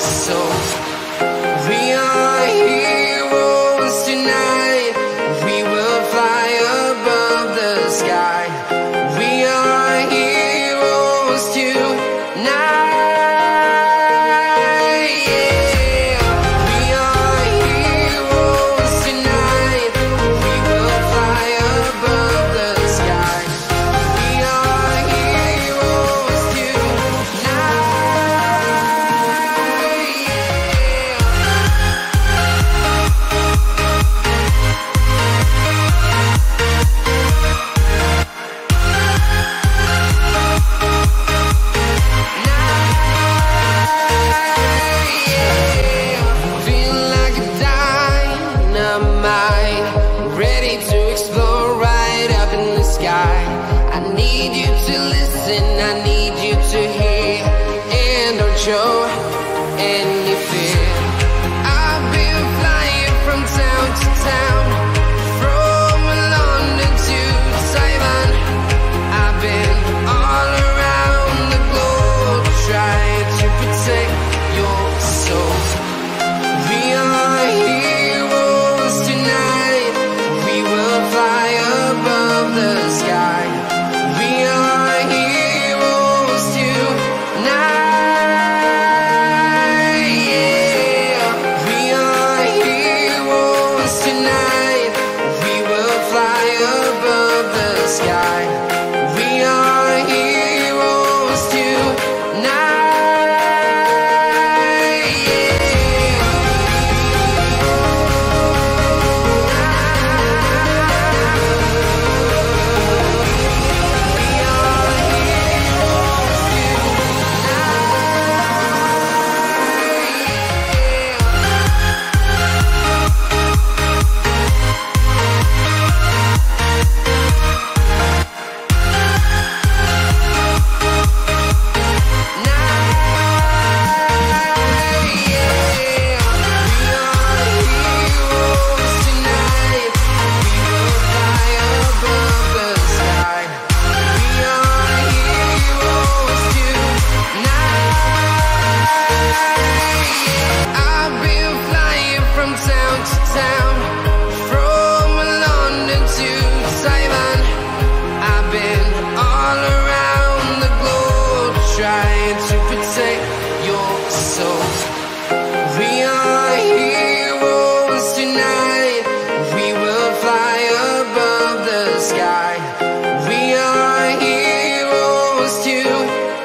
so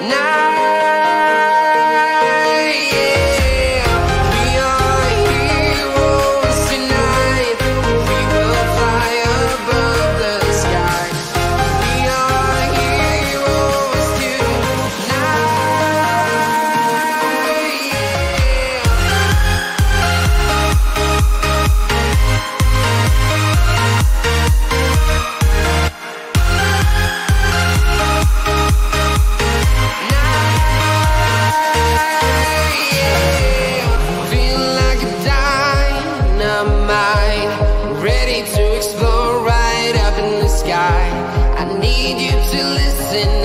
Now nothing